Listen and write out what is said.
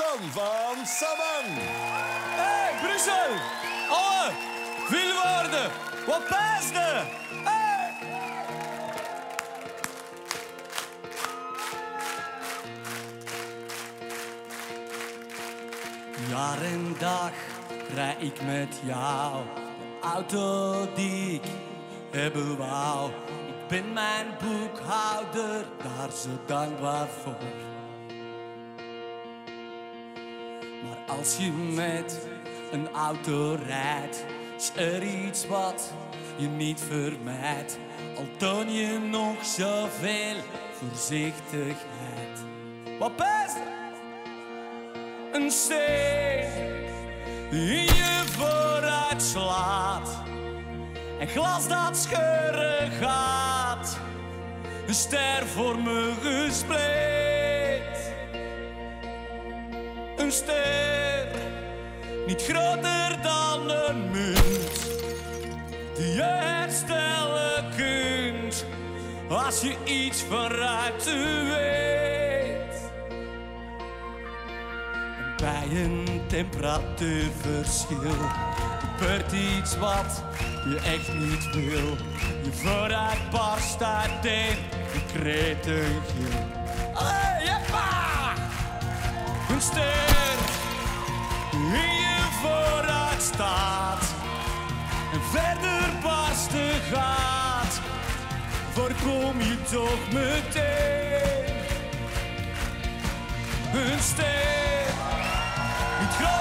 Tom van Saban. Hey, Brussel! Alle! Veel! Wat pijsde! Hey! Jaar en dag rij ik met jou. De auto die ik hebben wou. Ik ben mijn boekhouder daar zo dankbaar voor. Als je met een auto rijdt, is er iets wat je niet vermijdt. Al toon je nog zoveel voorzichtigheid. Wat best een steen die je vooruit slaat. En glas dat scheuren gaat, een ster voor me gespleet. Een ster, niet groter dan een munt, die je herstellen kunt als je iets van weet. Bij een temperatuurverschil gebeurt iets wat je echt niet wil. Je vooruit barst uiteen, je kreet een gil. Allee, jeppa! Een ster verder barsten gaat, voorkom je toch meteen een groter